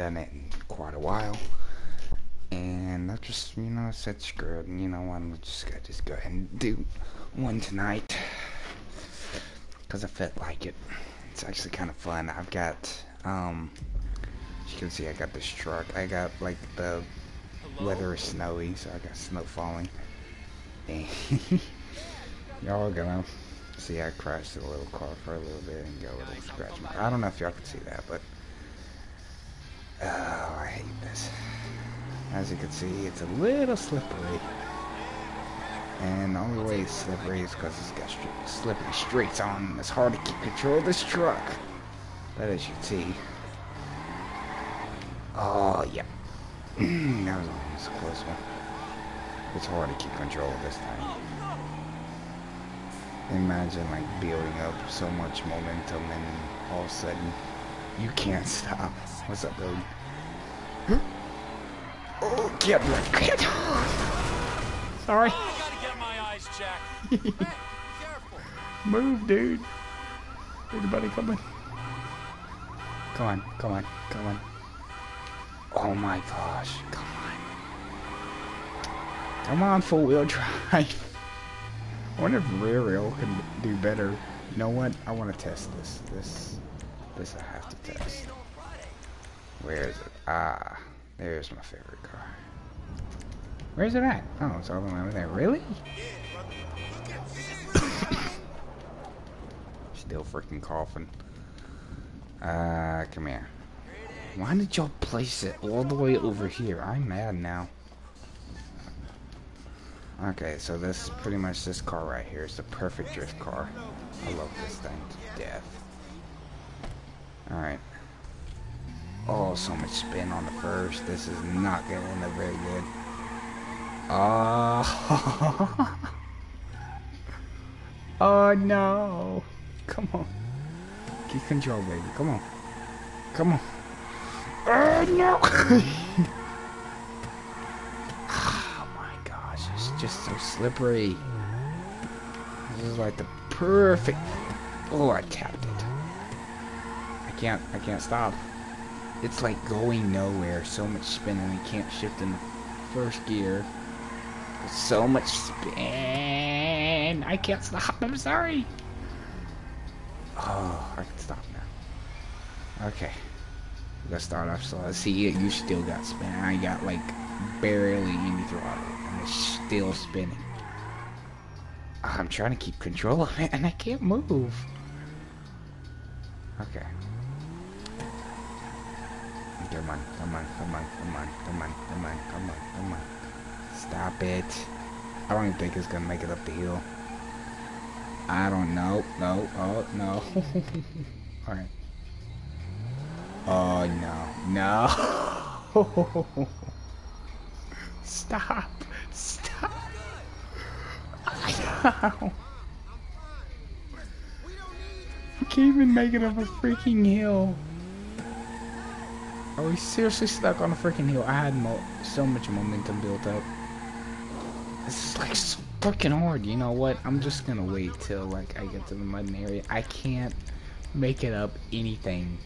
done it in quite a while. And I just, you know, said screw it. And you know what? I'm just gonna just go ahead and do one tonight. Because I felt like it. It's actually kind of fun. I've got, um, as you can see, I got this truck. I got, like, the weather is snowy, so I got snow falling. And y'all are gonna see I crashed a little car for a little bit and got a little scratch mark. I don't know if y'all can see that, but oh, I hate this. As you can see, it's a little slippery. And the only way it's slippery is because it's got slippery streets on it's hard to keep control of this truck. But as you see, oh, yeah. that was almost a close one. It's hard to keep control of this thing. Imagine like building up so much momentum and all of a sudden you can't stop. What's up, dude? Oh, get right, get Sorry. Oh, I gotta get my eyes checked. Move, dude. Anybody coming? Come on, come on, come on. Oh my gosh, come on. Come on, four wheel drive. I wonder if rear wheel can do better. You know what? I want to test this. This, this I have to test. Where is it? Ah, there's my favorite car. Where's it at? Oh, it's all the way over there. Really? Still freaking coughing. Uh, come here. Why did y'all place it all the way over here? I'm mad now. Okay, so this pretty much this car right here is the perfect drift car. I love this thing to death. Alright. Oh, so much spin on the first. This is not going to end up very good. Oh. oh no. Come on. Keep control, baby. Come on. Come on. Oh no. oh my gosh, it's just so slippery. This is like the perfect. Oh, I tapped it. I can't. I can't stop. It's like going nowhere. So much spinning. You can't shift in the first gear. So much spin. I can't stop. I'm sorry. Oh, I can stop now. Okay. Let's start off slow. See, you still got spin. I got like barely any throttle. And it's still spinning. I'm trying to keep control of it and I can't move. Okay. Come on, come on, come on, come on, come on, come on, come on, come on. Stop it. I don't even think it's gonna make it up the hill. I don't know. No. Oh, no. Alright. Oh, no. No. Stop. Stop. I can't even make it up a freaking hill. Are we seriously stuck on a freaking hill? I had so much momentum built up. This is like so freaking hard. You know what? I'm just gonna wait till like I get to the mud area. I can't make it up anything.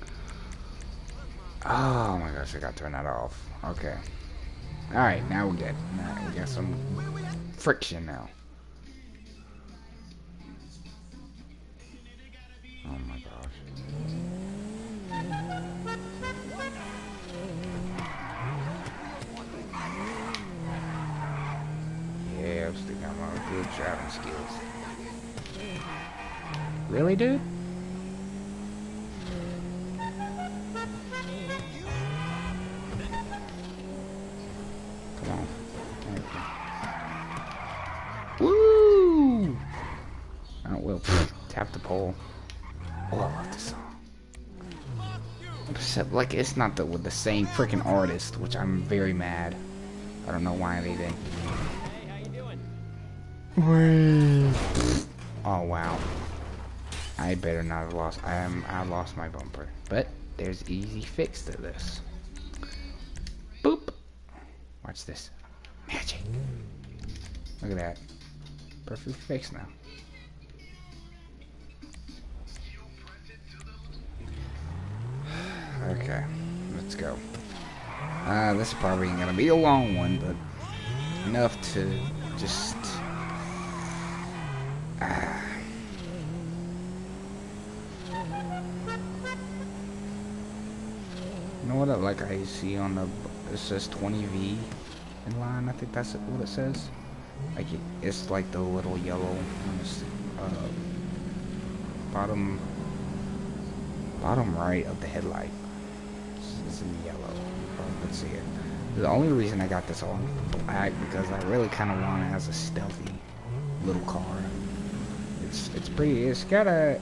Oh my gosh, I gotta turn that off. Okay. Alright, now we get we got some friction now. Oh my gosh. Yeah, I'm still got my good driving skills. Mm-hmm. Really, dude? Come on. Okay. Woo! Oh, well, tap the pole. Oh, I love this song. Except, like, it's not the, with the same freaking artist, which I'm very mad. I don't know why they didn't. Hey, how you doing? Oh wow. I better not have lost. I am. I lost my bumper. But there's easy fix to this. Boop. Watch this. Magic. Look at that. Perfect fix now. Okay. Let's go. Uh, this is probably gonna be a long one, but enough to just. What? I, like I see on the it says 20V in line. I think that's what it says. Like it, it's like the little yellow on this uh, bottom bottom right of the headlight. It's, it's in yellow. Let's see it. The only reason I got this on black because I really kind of want it as a stealthy little car. It's it's pretty. It's got a.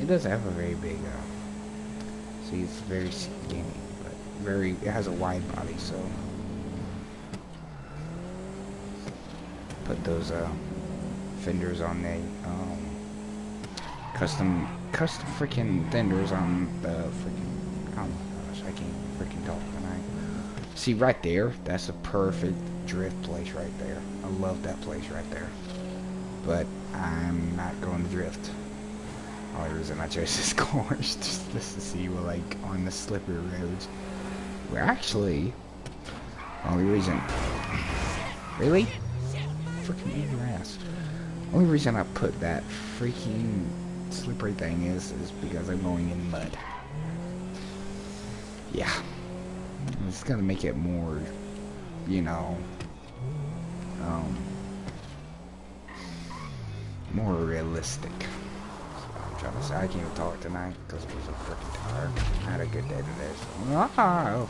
It does have a very big. Uh, see, it's very skinny, very. It has a wide body, so. Put those uh, fenders on the um, custom custom freaking fenders on the freaking. Oh my gosh, I can't freaking talk tonight. See right there, that's a perfect drift place right there. I love that place right there. But I'm not going to drift. Only reason I chose this course just, just to see what like on the slippery roads. We're actually only reason Really? Freaking eat your ass. Only reason I put that freaking slippery thing is is because I'm going in mud. Yeah. It's gonna make it more, you know, um, more realistic. I'm trying to say I can't even talk tonight because I'm so freaking tired. I had a good day today. So, oh,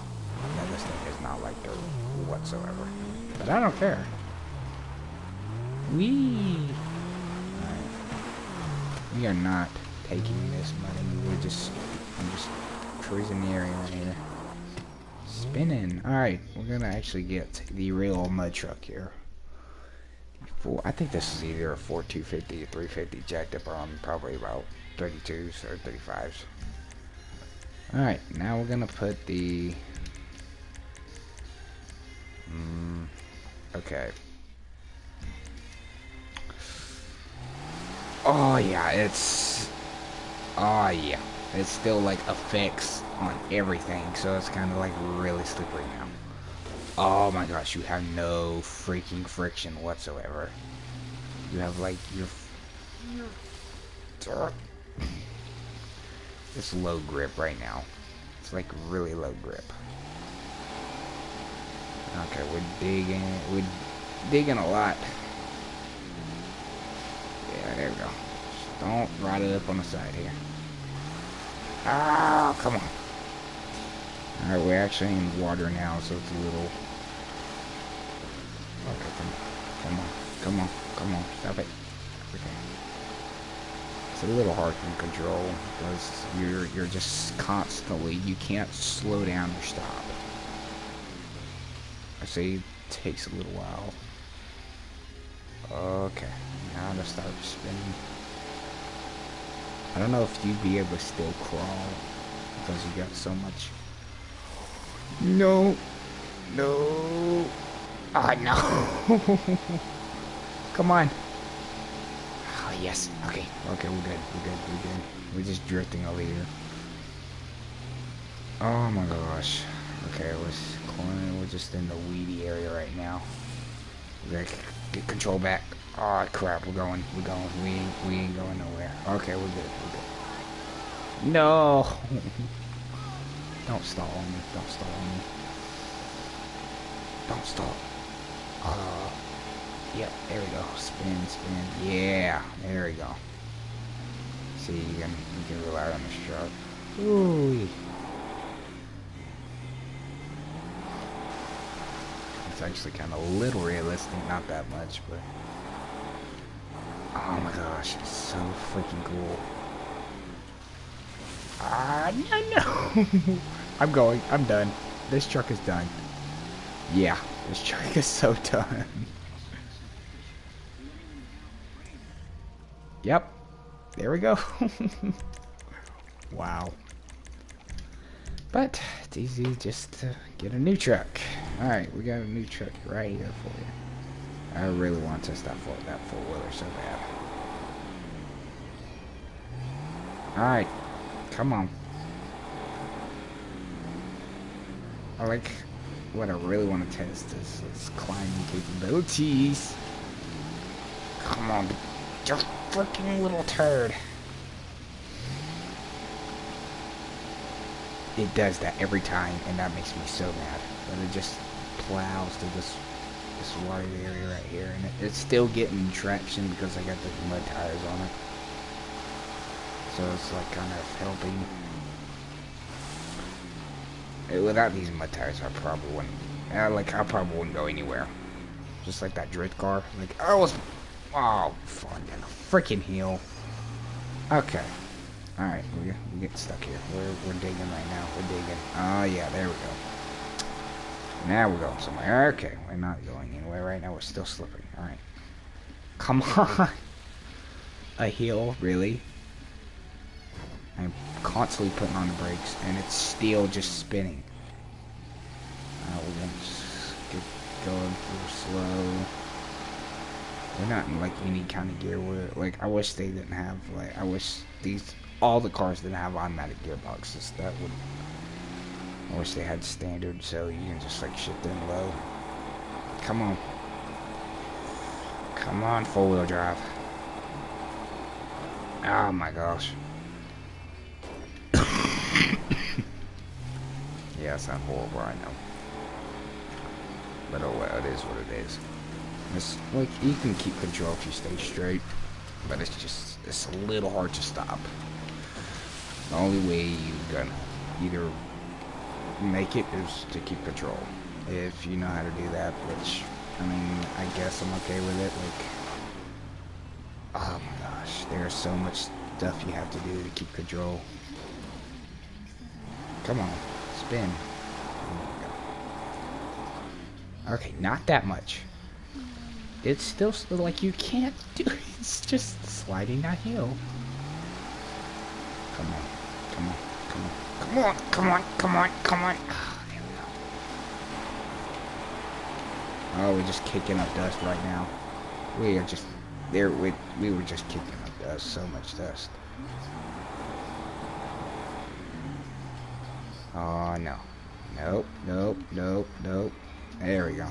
yeah, this thing is not like dirt whatsoever. But I don't care. We, we are not taking this money. We're just, I'm just cruising the area right here. Spinning. Alright, we're gonna actually get the real mud truck here. Four, I think this is either a 4250 or 350 jacked up on probably about 32s or 35s. Alright, now we're gonna put the... Mm, okay. Oh yeah, it's... Oh yeah. It's still like effects on everything, so it's kind of like really slippery now. Oh my gosh, you have no freaking friction whatsoever. You have like your... your it's low grip right now. It's like really low grip. Okay, we're digging, we're digging a lot. Yeah, there we go. Just don't ride it up on the side here. Ah, come on. Alright, we're actually in water now, so it's a little... Okay, come on. Come on. Come on. Come on. Stop it. Okay. It's a little hard to control because you're you're just constantly you can't slow down or stop. I say it takes a little while. Okay, now to start spinning. I don't know if you'd be able to still crawl because you got so much. No. No. Ah, no. Come on. Oh, yes. Okay. Okay, we're good. We're good. We're good. We're just drifting over here. Oh my gosh. Okay, we're. We're just in the weedy area right now. We gotta get control back. Oh crap, we're going, we're going, we ain't, we ain't going nowhere. Okay, we're good, we're good. No! Don't stall on me, don't stall on me. Don't stall. Uh, yep, there we go. Spin, spin. Yeah, there we go. See, you can, you can rely on the truck. Ooh. Actually kind of a little realistic, not that much, but... Oh my gosh, it's so freaking cool. Ah, no, no. I'm going. I'm done. This truck is done. Yeah, this truck is so done. yep. There we go. wow. But it's easy just to get a new truck. Alright, we got a new truck right here for you. I really want to test that four that four wheeler so bad. Alright. Come on. I like what I really want to test is, is climbing capabilities. Come on, you freaking little turd. It does that every time, and that makes me so mad. But it just plows through this this wide area right here, and it, it's still getting traction because I got the mud tires on it. So it's like kind of helping. Uh, Without these mud tires, I probably wouldn't. Uh, like I probably wouldn't go anywhere. Just like that drift car. Like I was. Oh, a freaking hill. Okay. All right, we we get stuck here. We're we're digging right now. We're digging. Oh yeah, there we go. Now we're going somewhere. Okay, we're not going anywhere right now. We're still slipping. All right. Come on. A hill, really? I'm constantly putting on the brakes, and it's still just spinning. Uh, we're gonna just get going through slow. We're not in like any kind of gear. We're like, I wish they didn't have like, I wish these all the cars didn't have automatic gearboxes. That would. I wish they had standard, so you can just like shift in low. Come on. Come on, four wheel drive. Oh my gosh. yeah, it's not horrible, I know. But oh well, it is what it is. It's like you can keep control if you stay straight, but it's just it's a little hard to stop. The only way you're gonna either make it is to keep control. If you know how to do that, which I mean, I guess I'm okay with it. Like, oh my gosh, there's so much stuff you have to do to keep control. Come on, spin. Okay, not that much. It's still, like you can't do it. It's just sliding that hill. Come on, come on, come on, come on, come on, come on, come on. Ah, there we go. Oh, we're just kicking up dust right now. We are just there. We we were just kicking up dust. So much dust. Oh no. Nope. Nope. Nope. Nope. There we go.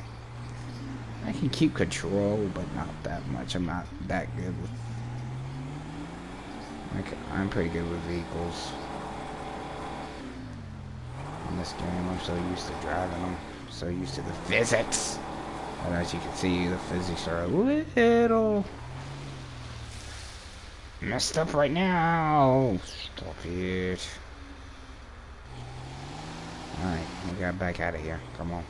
I can keep control, but not that much. I'm not that good with. Okay, I'm pretty good with vehicles. In this game, I'm so used to driving them, so used to the physics. And as you can see, the physics are a little messed up right now. Stop it. Alright, we got back out of here. Come on.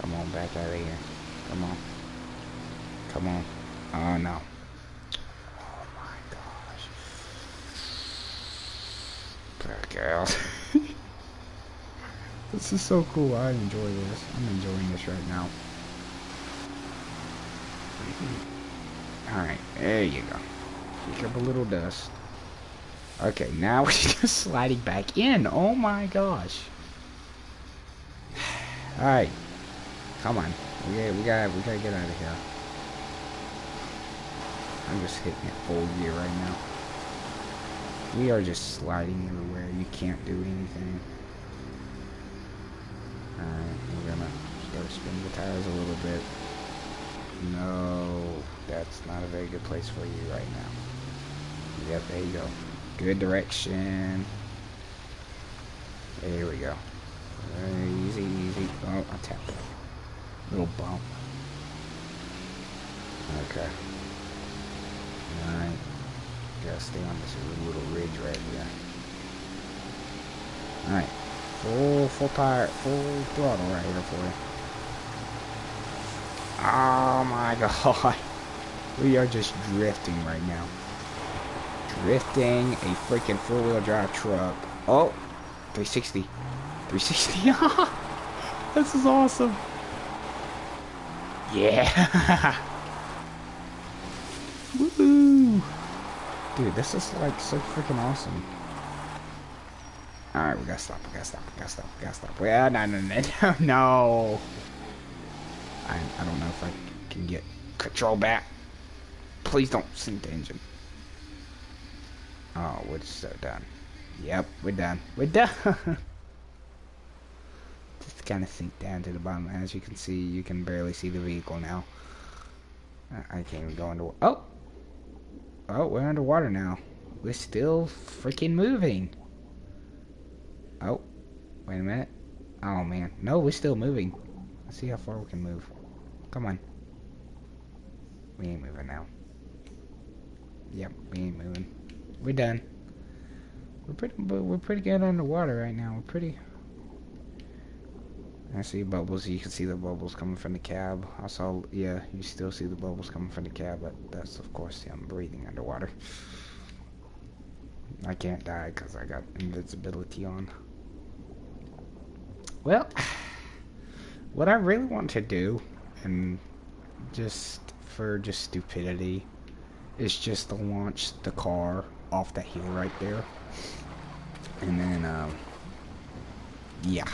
Come on, back out of here. Come on. Come on. Oh, no. Oh, my gosh. Back out. this is so cool. I enjoy this. I'm enjoying this right now. Alright, there you go. Pick up a little dust. Okay, now we're just sliding back in. Oh my gosh. Alright. Come on. We gotta, we gotta, we gotta get out of here. I'm just hitting it full gear right now. We are just sliding everywhere. You can't do anything. Alright, we're gonna spinning the tires a little bit. No, that's not a very good place for you right now. Yep, there you go. Good direction. There we go. Easy, easy. Oh, I tapped it. Little bump. Okay. Alright. Gotta stay on this little ridge right here. Alright. Full, full tire, full throttle right here for you. Oh my god. We are just drifting right now. Drifting a freaking four-wheel drive truck. Oh, 360. 360. this is awesome. Yeah. Woo. Dude, this is like so freaking awesome. Alright, we gotta stop, we gotta stop, we gotta stop, we gotta stop. Well, no, no, no, no. I, I don't know if I can get control back. Please don't sink the engine. Oh, we're so done. Yep, we're done. We're done. Just kind of sink down to the bottom. As you can see, you can barely see the vehicle now. I, can't even go under. Oh, oh, we're underwater now. We're still freaking moving. Oh, wait a minute. Oh man, no, we're still moving. Let's see how far we can move. Come on. We ain't moving now. Yep, we ain't moving. We're done. We're pretty, we're pretty good underwater right now. We're pretty. I see bubbles. You can see the bubbles coming from the cab. I saw, yeah, you still see the bubbles coming from the cab, but that's of course I'm breathing underwater. I can't die because I got invisibility on. Well, what I really want to do, and just for just stupidity, is just to launch the car off that hill right there. And then, um, yeah.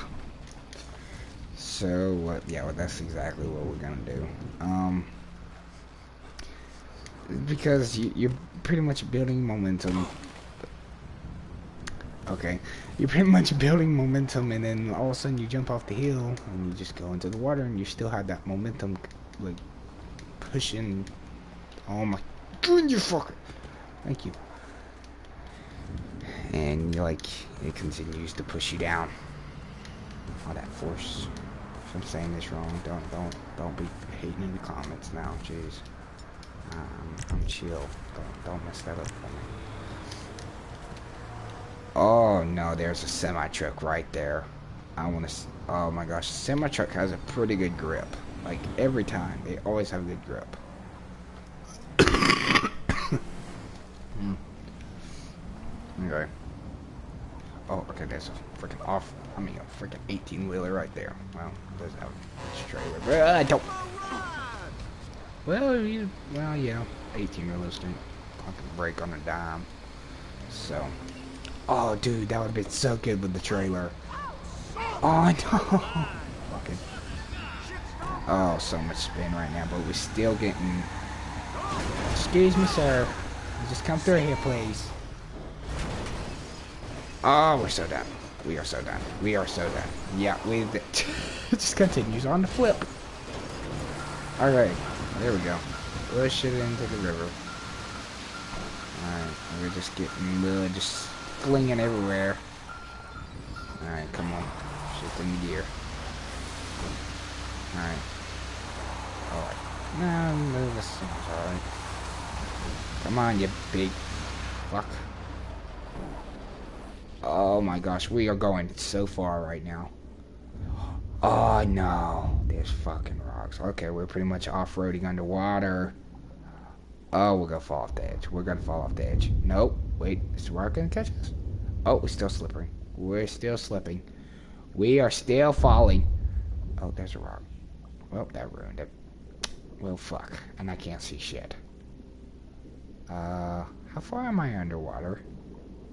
So, what, yeah, well, that's exactly what we're gonna do. Um, because you, you're pretty much building momentum. Okay, you're pretty much building momentum, and then all of a sudden you jump off the hill and you just go into the water, and you still have that momentum, like pushing. Oh my, you fucker! Thank you and like it continues to push you down. All that force. If I'm saying this wrong, don't don't don't be hating in the comments now. Jeez, um, I'm chill. Don't don't mess that up for me. Oh no, there's a semi truck right there. I want to. Oh my gosh, semi truck has a pretty good grip. Like every time, they always have a good grip. hmm. Okay. Oh, okay, there's a freaking off. I mean, a freaking 18 wheeler right there. Well, there's that trailer. But I don't. Well, you, well, yeah, 18 wheelers can break on a dime. So, oh, dude, that would have been so good with the trailer. Oh no! Fucking. Oh, so much spin right now, but we're still getting. Excuse me, sir. Just come through here, please. Oh, we're so done. We are so done. We are so done. Yeah, we. it just continues on the flip. All right, there we go. Push it into the river. All right, we're just getting mud, just flinging everywhere. All right, come on, shift into gear. All right. All right. No, this seems all right. Come on, you big fuck. Oh my gosh, we are going so far right now. Oh no, there's fucking rocks. Okay, we're pretty much off-roading underwater. Oh, we're gonna fall off the edge. We're gonna fall off the edge. Nope. Wait, is the rock gonna catch us? Oh, we're still slipping. We're still slipping. We are still falling. Oh, there's a rock. Well, that ruined it. Well, fuck. And I can't see shit. Uh, how far am I underwater?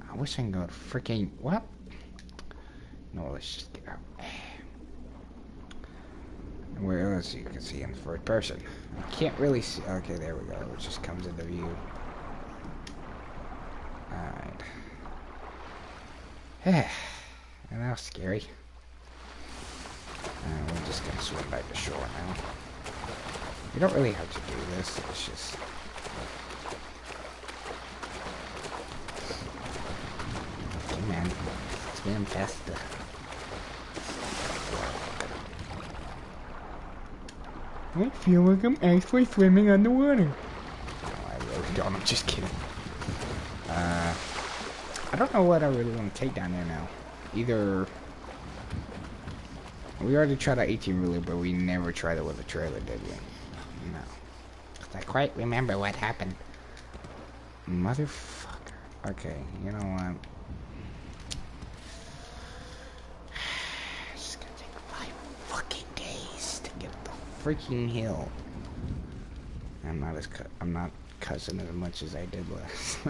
I wish I can go to freaking what? No, let's just get out. Where else you can see in first person? I can't really see. Okay, there we go. It just comes into view. Alright. and that was scary. And we're just gonna swim back to shore now. You don't really have to do this. It's just man. Swim faster. I feel like I'm actually swimming underwater. No, I really don't. I'm just kidding. Uh, I don't know what I really want to take down there now. Either... We already tried our 18 wheeler, but we never tried it with a trailer, did we? No. I quite remember what happened. Motherfucker. Okay, you know what? It's gonna take five fucking days to get the freaking hill. I'm not as cut. I'm not cussing as much as I did last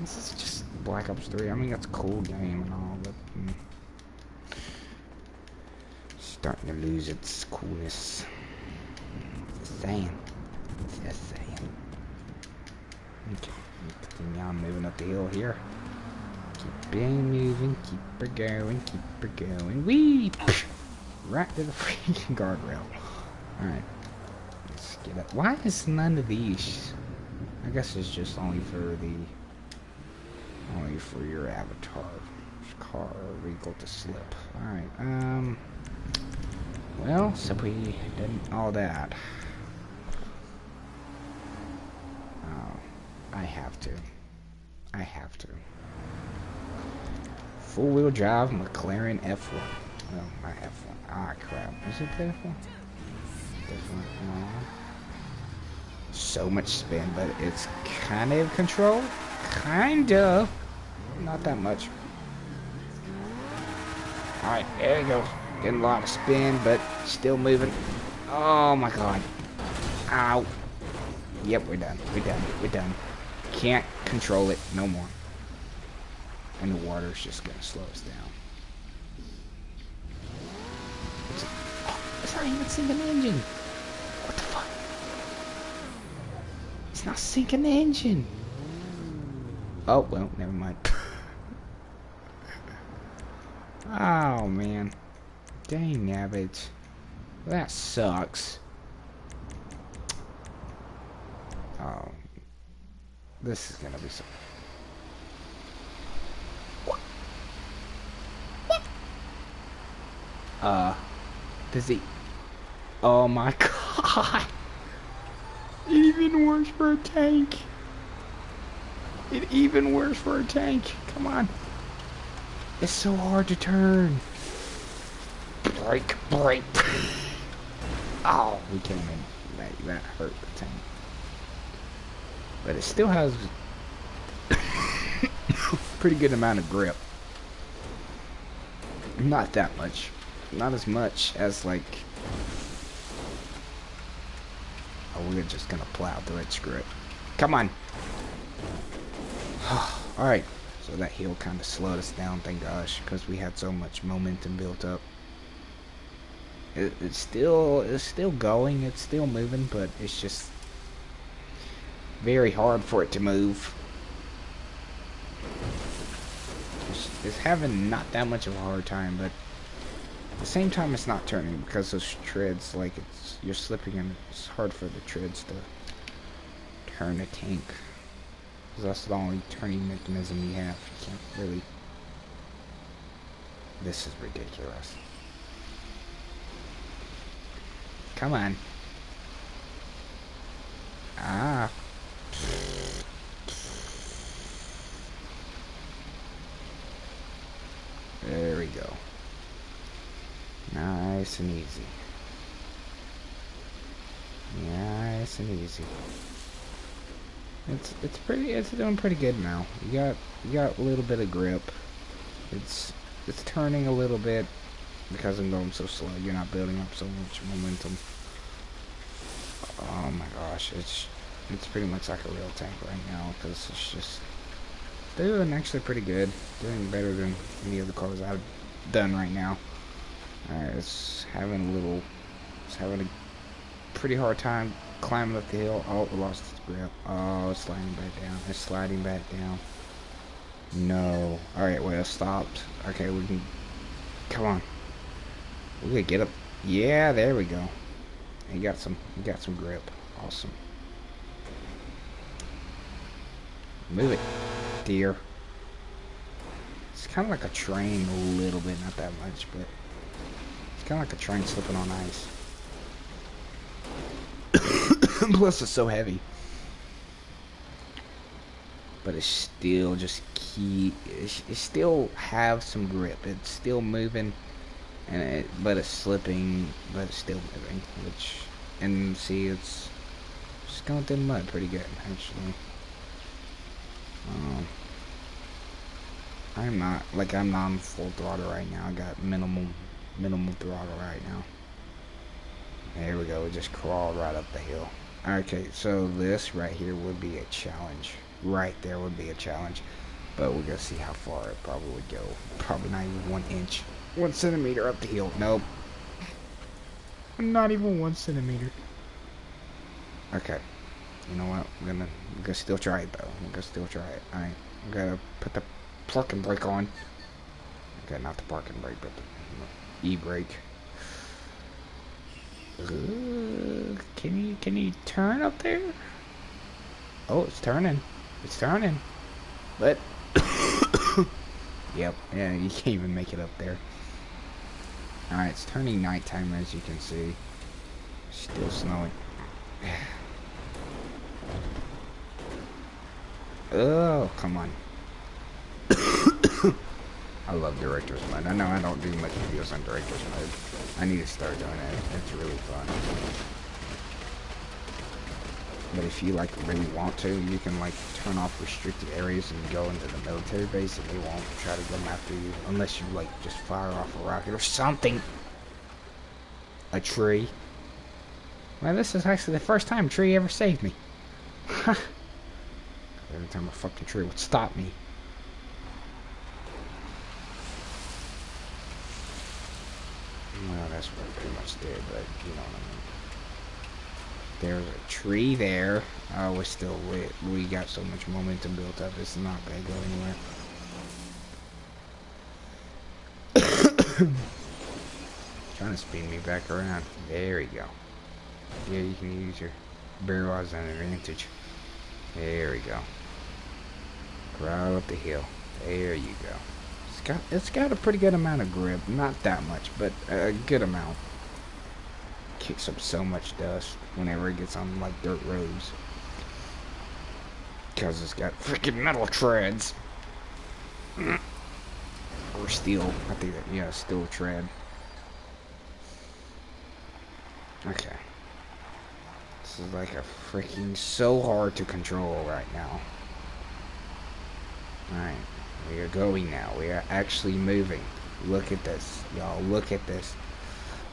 this is just Black Ops 3. I mean, it's a cool game and all, but mm, starting to lose its coolness. Just saying. Just saying. Okay, continue on moving up the hill here. Keep Been moving, keep her going, keep her going. Wee! Right to the freaking guardrail. Alright. Get up. Why is none of these? I guess it's just only for the... Only for your avatar. Car legal to slip. Alright, um... Well, so we did all that. Oh, I have to. I have to. Four-wheel drive McLaren F1. Oh, my F1. Ah, crap. Is it the F1? Different. No. So much spin, but it's kind of control. Kinda. Not that much. Alright, there you go. Getting a lot of spin, but still moving. Oh my god. Ow. Yep, we're done. We're done. We're done. Can't control it no more. And the water's just gonna slow us down. It's, oh, it's not even sinking the engine. What the fuck? It's not sinking the engine. Oh, well, never mind. oh, man. Dang nabbit. That sucks. Oh. This is gonna be so... What? What? Uh... Does he... Oh my god! Even worse for a tank! It even worse for a tank! Come on! It's so hard to turn! Break, break! Oh, we came in. That, that hurt the tank but it still has pretty good amount of grip. Not that much. Not as much as like Oh, we're just gonna plow through its grip. Come on. Alright. So that hill kind of slowed us down, thank gosh, because we had so much momentum built up. It, it's still it's still going, it's still moving, but it's just very hard for it to move. It's, it's, having not that much of a hard time, but at the same time it's not turning because those treads, like it's you're slipping and it's hard for the treads to turn a tank. Because that's the only turning mechanism you have. You can't really... This is ridiculous. Come on. Ah, there we go. Nice and easy. Nice and easy. It's it's pretty it's doing pretty good now. You got you got a little bit of grip. It's it's turning a little bit because I'm going so slow. You're not building up so much momentum. Oh my gosh, it's it's pretty much like a real tank right now because it's just doing actually pretty good. Doing better than any of the cars I've done right now. Alright, it's having a little, it's having a pretty hard time climbing up the hill. Oh, it lost its grip. Oh, it's sliding back down. It's sliding back down. No. Alright, well, it stopped. Okay, we can, come on. We gotta get up. Yeah, there we go. He got some, he got some grip. Awesome. Move it, dear. It's kind of like a train a little bit, not that much, but kind of like a train slipping on ice. Plus, it's so heavy. But it's still just key. It, it still have some grip. It's still moving, and it, but it's slipping, but it's still moving. Which, and see, it's just going through mud pretty good, actually. Um, I'm not, like, I'm not on full throttle right now. I got minimal, minimal throttle right now. There we go. We just crawled right up the hill. Okay, so this right here would be a challenge. Right there would be a challenge. But we're going to see how far it probably would go. Probably not even one inch. One centimeter up the hill. Nope. Not even one centimeter. Okay you know what? I'm gonna, I'm gonna still try it though. I'm gonna still try it. I, I'm gonna put the parking brake on. Okay, not the parking brake, but the e-brake. Uh, can you can you turn up there? Oh, it's turning. It's turning. But yep, yeah, you can't even make it up there. All right, it's turning nighttime as you can see. Still snowing. Oh, come on. I love Director's Mode. I know I don't do much videos on Director's Mode. I need to start doing it. It's really fun. But if you like really want to, you can like turn off restricted areas and go into the military base and they won't try to come after you unless you like just fire off a rocket or something. A tree. Well, this is actually the first time a tree ever saved me. Every time a fucking tree would stop me. What I pretty much did, but you know what I mean. There's a tree there. We're still lit. We got so much momentum built up, it's not gonna go anywhere. Trying to spin me back around. There we go. Yeah, you can use your barrel as an advantage. There we go. Right up the hill. There you go. It's got it's got a pretty good amount of grip. Not that much, but a good amount. Kicks up so much dust whenever it gets on like dirt roads. Cause it's got freaking metal treads. Or steel. I think that yeah, steel tread. Okay. This is like a freaking so hard to control right now. Alright, we are going now. We are actually moving. Look at this. Y'all, look at this.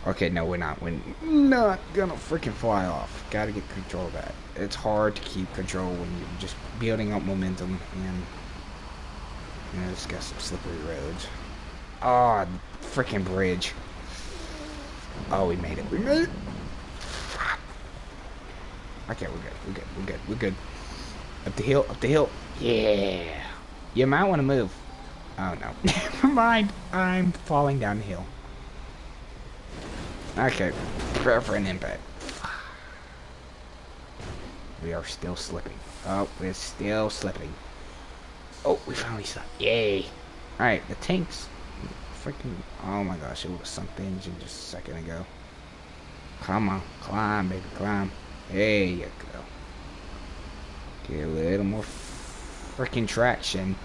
Okay, no, we're not. We're not gonna freaking fly off. Gotta get control of that. It's hard to keep control when you're just building up momentum and you it's got some slippery roads. Oh, freaking bridge. Oh, we made it. We made it. Okay, we're good. We're good. We're good. We're good. Up the hill. Up the hill. Yeah. You might want to move. Oh, no. Never mind. I'm falling downhill. Okay. Prepare for an impact. We are still slipping. Oh, we're still slipping. Oh, we finally stopped. Yay. Alright, the tanks. Freaking. Oh my gosh, it was something engine just a second ago. Come on. Climb, baby. Climb. There you go. Get a little more freaking traction.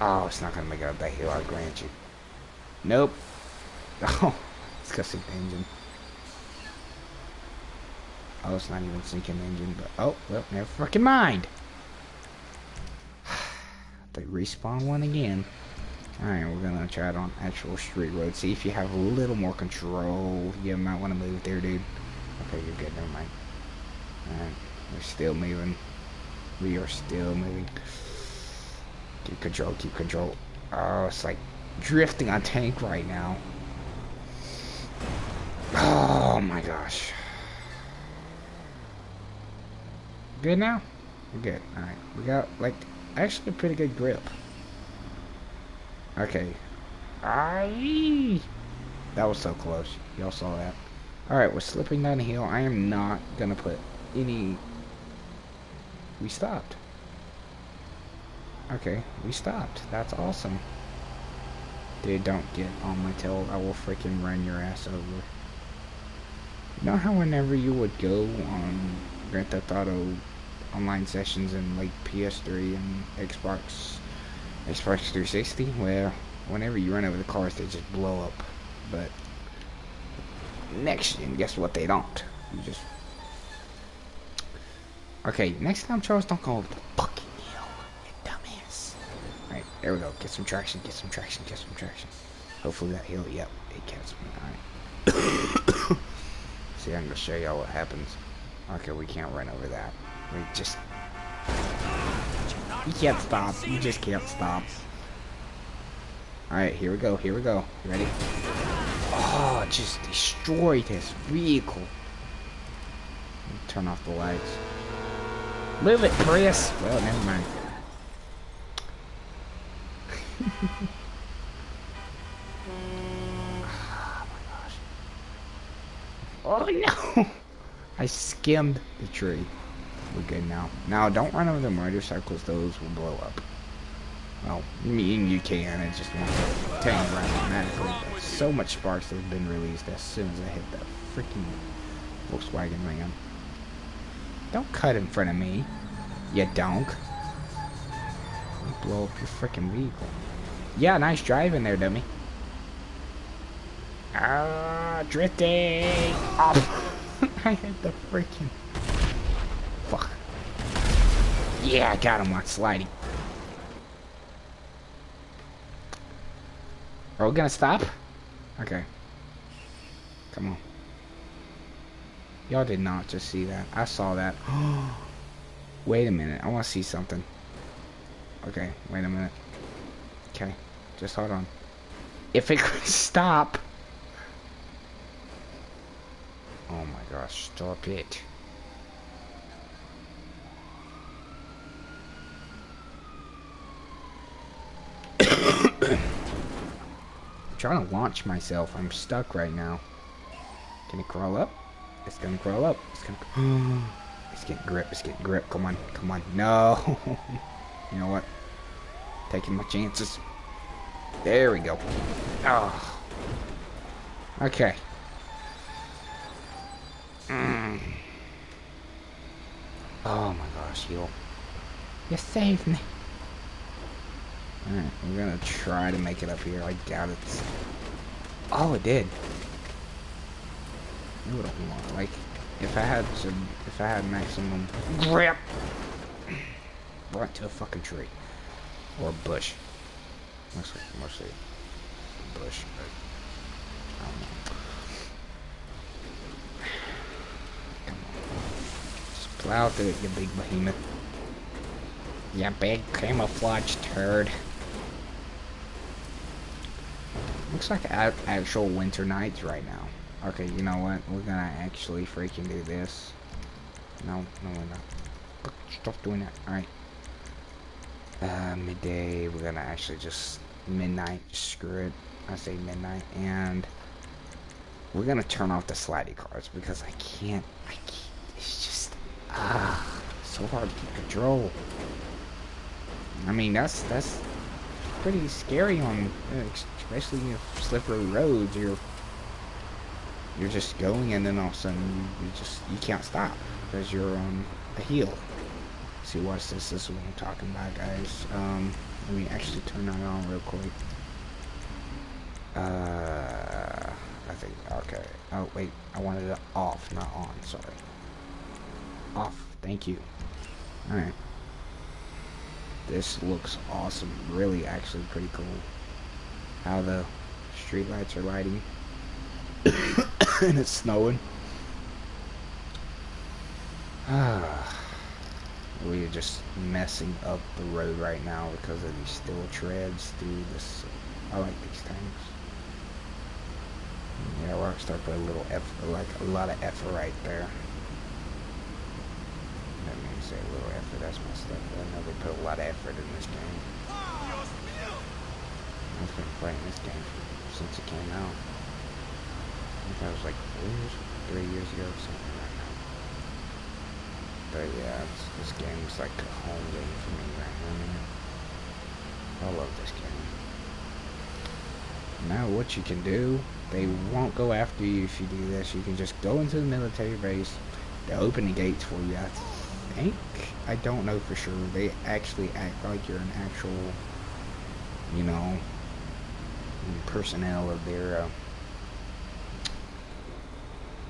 Oh, it's not gonna make it up that hill, I grant you. Nope. Oh, the engine. Oh, it's not even sinking engine, but oh, well, never fucking mind. they respawn one again. Alright, we're gonna try it on actual street road. See if you have a little more control. You might want to move there, dude. Okay, you're good. Never mind. Alright, we're still moving. We are still moving. Keep control, keep control. Oh, it's like drifting on tank right now. Oh my gosh. Good now? We're good. Alright. We got like actually a pretty good grip. Okay. Aye. That was so close. Y'all saw that. Alright, we're slipping down the hill. I am not gonna put any... We stopped. Okay, we stopped. That's awesome. Dude, don't get on my tail. I will freaking run your ass over. You know how whenever you would go on Grand Theft Auto online sessions in like PS3 and Xbox Xbox 360? Well, whenever you run over the cars, they just blow up. But next gen, guess what? They don't. You just okay. Next time, Charles, don't go over the fucking hill, you dumbass. All right, there we go. Get some traction. Get some traction. Get some traction. Hopefully that hill. Yep, it gets me. All right. See, I'm gonna show y'all what happens. Okay, we can't run over that. We just you can't stop. You just can't stop. Alright, here we go. Here we go. You ready? Oh, just destroyed his vehicle. Turn off the lights. Move it, Chris. Well, never mind. Oh no! I skimmed the tree. We're good now. Now, don't run over the motorcycles. Those will blow up. Well, I mean, you can. It just won't turn around automatically. So much sparks have been released as soon as I hit that freaking Volkswagen van. Don't cut in front of me, you donk. Blow up your freaking vehicle. Yeah, nice driving there, dummy. Ah, drifting! Oh, I hit the freaking... Fuck. Yeah, I got him on sliding. Are we gonna stop? Okay. Come on. Y'all did not just see that. I saw that. wait a minute. I want to see something. Okay, wait a minute. Okay, just hold on. If it could stop... Oh my gosh, stop it. I'm trying to launch myself. I'm stuck right now. Can it crawl up? It's gonna crawl up. It's gonna. it's getting grip. It's getting grip. Come on. Come on. No. you know what? Taking my chances. There we go. Oh. Okay. Mm. Oh my gosh, you. You saved me. Alright, we're gonna try to make it up here. I doubt it's... Oh, it did. It would have won. Like, if I had some... If I had maximum grip... Right to a fucking tree. Or a bush. Mostly, mostly bush, but... I don't know. Come on. Just plow through it, you big behemoth. You big camouflage turd. Looks like actual winter nights right now. Okay, you know what? We're gonna actually freaking do this. No, no, we're not. Stop doing that. Alright. Uh, midday, we're gonna actually just midnight, screw it. I say midnight, and we're gonna turn off the slidey cars because I can't, I can't, it's just, ah, so hard to control. I mean, that's, that's pretty scary on, especially you know, slippery roads. You're, you're just going and then all of a sudden you, just, you can't stop because you're on a hill. See, watch this. This is what I'm talking about, guys. Um, let me actually turn that on real quick. Uh, I think, okay. Oh, wait. I wanted it off, not on. Sorry. Off. Thank you. Alright. This looks awesome. Really, actually pretty cool. How the street lights are lighting. and it's snowing. Ah. We're just messing up the road right now because of these steel treads through this. I like these things. Yeah, Rockstar put a little effort, like a lot of effort right there. That means say a little effort, that's messed up. I know they put a lot of effort in this game. I've been playing this game since it came out. That was like four years, three years ago, something like that. But yeah, this game is like a home game for me right now, man. I love this game. Now what you can do, they won't go after you if you do this. You can just go into the military base. They open the gates for you. I think, I don't know for sure. They actually act like you're an actual, you know, personnel of their, uh,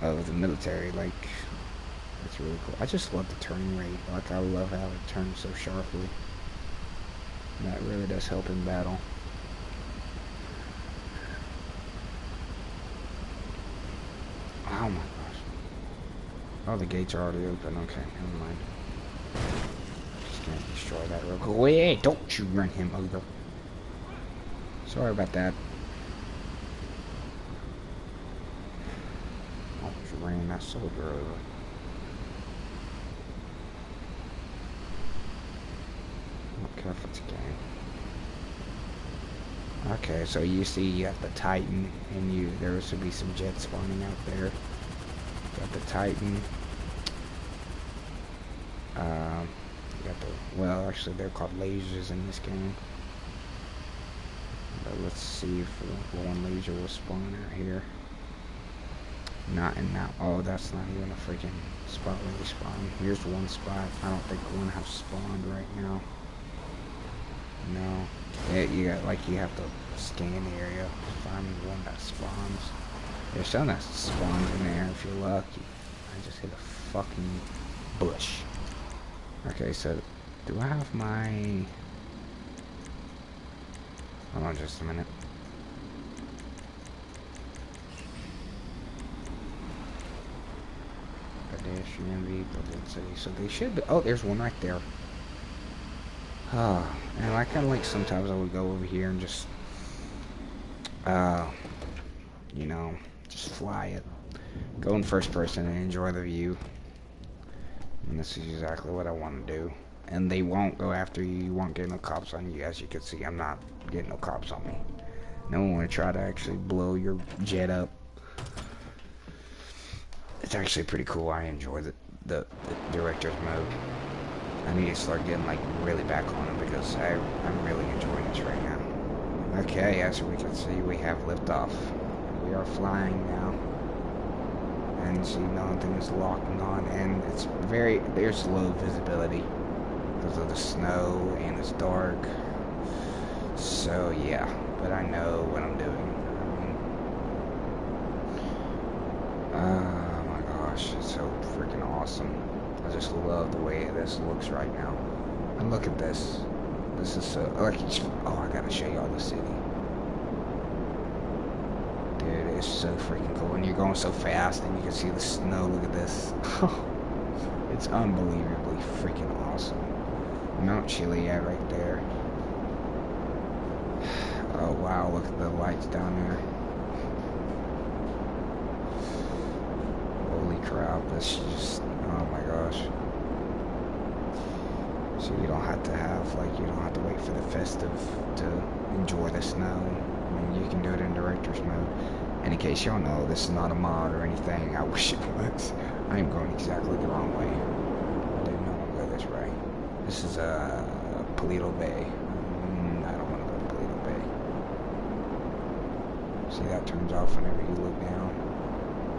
Uh, of the military. Like, it's really cool. I just love the turning rate. Like, I love how it turns so sharply. that really does help in battle. Oh my gosh. Oh, the gates are already open. Okay, never mind. Just gonna destroy that real quick. Wait, don't you run him over. Sorry about that. Oh, you that soldier over. Not careful, it's a game. Okay, so you see you have the Titan, and you there should be some jets spawning out there. Got the Titan. Um, you got the well, actually they're called lasers in this game. But let's see if one laser will spawn out here. Not in that. Oh, that's not even a freaking spot where they spawn. Here's one spot. I don't think one has spawned right now. No. Yeah, you got like you have to scan the area to find one that spawns. There's some that spawns in there if you're lucky. I just hit a fucking bush. Okay, so do I have my Hold on just a minute. So they should be. Oh, there's one right there. Ah, and I kind of like sometimes I would go over here and just, uh, you know, just fly it. Go in first person and enjoy the view. And this is exactly what I want to do. And they won't go after you. You won't get no cops on you. As you can see, I'm not getting no cops on me. No one to try to actually blow your jet up. It's actually pretty cool. I enjoy the, the, the director's mode. I need to start getting like really back on it because I, I'm really enjoying this right now. Okay, as we can see, we have liftoff. We are flying now. And see, nothing is locking on, and it's very, there's low visibility because of the snow and it's dark. So yeah, but I know what I'm doing. oh uh, my gosh, it's so freaking awesome. I just love the way this looks right now. And look at this. This is so, oh, like, oh, I gotta show y'all the city. Dude, it's so freaking cool. And you're going so fast and you can see the snow. Look at this. it's unbelievably freaking awesome. Mount Chiliad right there. Oh wow, look at the lights down there. This is just, oh my gosh. So you don't have to have, like, you don't have to wait for the festive to enjoy the snow. I mean, you can do it in director's mode. And in case y'all know, this is not a mod or anything. I wish it was. I am going exactly the wrong way. I didn't know I'm going this way. This is, uh, Paleto Bay. I don't want to go to Paleto Bay see, that turns off whenever you look down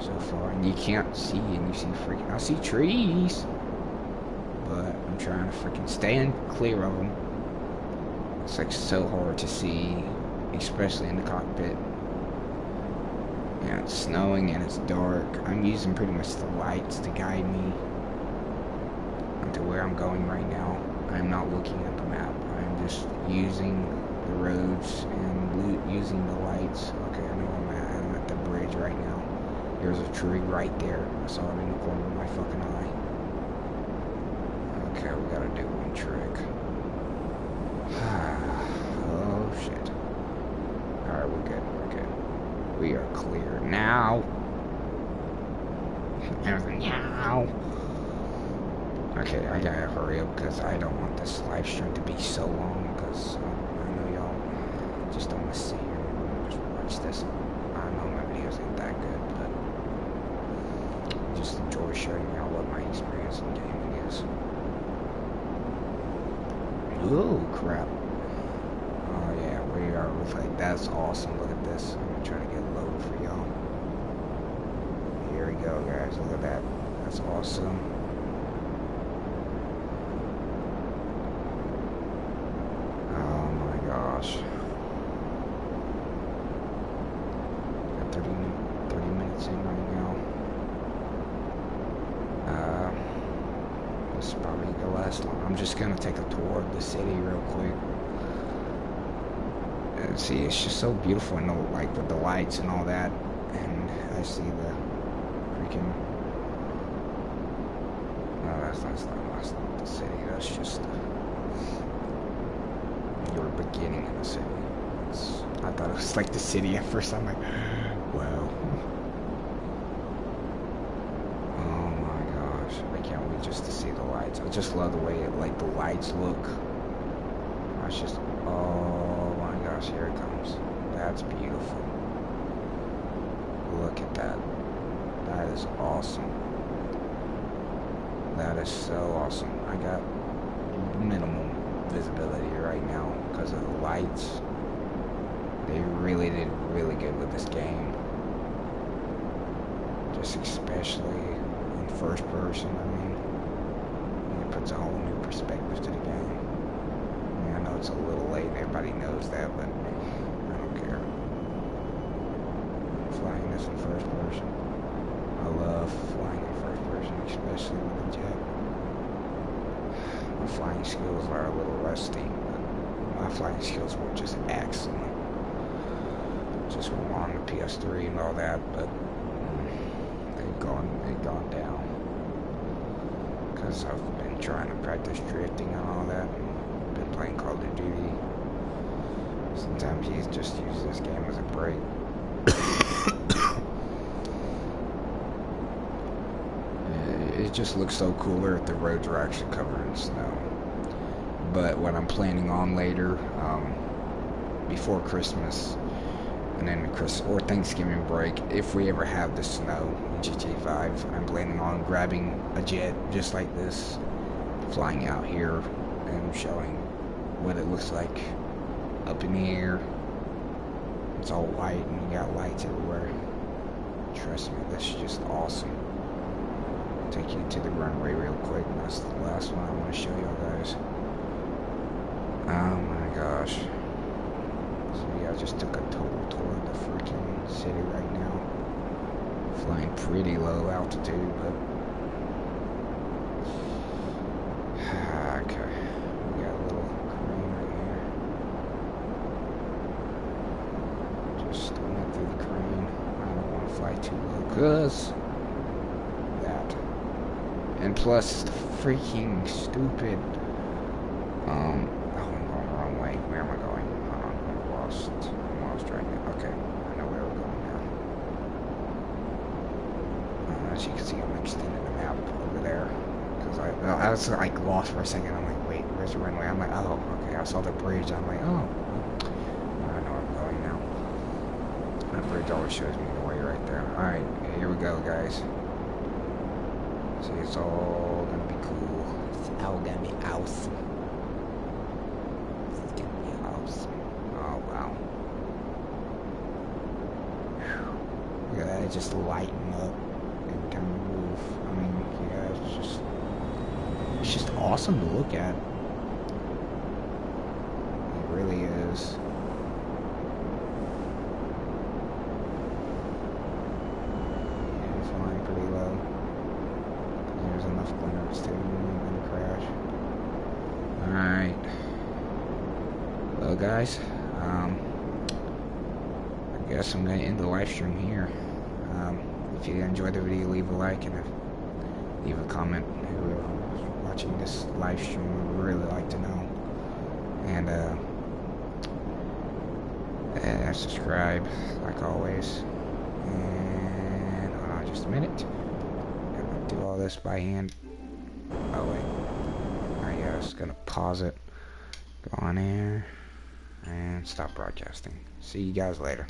so far. And you can't see, and you see freaking... I see trees! But I'm trying to freaking stand clear of them. It's like so hard to see, especially in the cockpit. Yeah, it's snowing and it's dark. I'm using pretty much the lights to guide me to where I'm going right now. I'm not looking at the map. I'm just using the roads and using the lights. Okay, I know I'm at. I'm at the bridge right now. There's a tree right there. I saw it in the corner of my fucking eye. Okay, we gotta do one trick. oh shit. Alright, we're good, we're good. We are clear now. now. Okay, I gotta hurry up because I don't want this live stream to be so long because um, I know y'all just don't want to see or just watch this. I know my videos ain't that good, but just enjoy showing y'all what my experience in gaming is. Ooh, crap. Oh yeah, we are like that's awesome. Look at this. I'm gonna try to get low for y'all. Here we go, guys. Look at that. That's awesome. Oh my gosh. 30, 30 minutes in right now. Uh, this is probably the last one. I'm just gonna take a tour of the city real quick. And see, it's just so beautiful, and you like with the lights and all that. And I see the freaking. No, that's, that's not that's not the city. That's just your beginning in the city. It's, I thought it was like the city at first. I'm like. Wow. Oh my gosh. I can't wait just to see the lights. I just love the way it, like the lights look. I just, oh my gosh, here it comes. That's beautiful. Look at that. That is awesome. That is so awesome. I got minimum visibility right now because of the lights. They really did really good with this game. Just especially in first person, I mean. It puts a whole new perspective to the game. I, know it's a little late and everybody knows that, but I don't care. Flying this in first person. I love flying in first person, especially with a jet. My flying skills are a little rusty, but my flying skills were just excellent. Just on the PS3 and all that, but they've gone they've gone down because I've been trying to practice drifting and all that. And been playing Call of Duty. Sometimes you just use this game as a break. it just looks so cooler if the roads are actually covered in snow. But what I'm planning on later, um, before Christmas, and then Chris or Thanksgiving break, if we ever have the snow in GTA 5, I'm planning on grabbing a jet just like this, flying out here and showing what it looks like up in the air. It's all white and you got lights everywhere. Trust me, this is just awesome. take you to the runway real quick. That's the last one I want to show y'all guys. Oh my gosh. So yeah, I just took a total tour of the freaking city right now. Flying pretty low altitude, but okay. We got a little crane right here. Just went through the crane. I don't want to fly too low, cause that. And plus, the freaking stupid. Um, oh, I'm going the wrong way. Where am I going? Hold on, I'm lost. I'm lost right now. Okay, I know where we're going now. Uh, as you can see, I'm extending the map over there. Because I, well, I was like lost for a second. I'm like, wait, where's the runway? I'm like, oh, okay. I saw the bridge. I'm like, oh, I know where I'm going now. That bridge always shows me the way right there. All right, here we go, guys. See, it's all gonna be cool. It's all gonna be awesome. It's gonna be awesome. Oh wow. Whew. Look at that, it just lighten up every time we move. I mean, yeah, it's just it's just awesome to look at. It really is. Yeah, flying pretty low. There's enough clearance too, you're not gonna crash. Alright. Well guys, um I guess I'm gonna end the live stream here. Um, if you enjoyed the video, leave a like and a, leave a comment who are watching this live stream. I would really like to know. And uh and subscribe like always. And hold on just a minute. Gotta do all this by hand. Oh wait. Alright, yeah, I was gonna pause it. Go on air and stop broadcasting. See you guys later.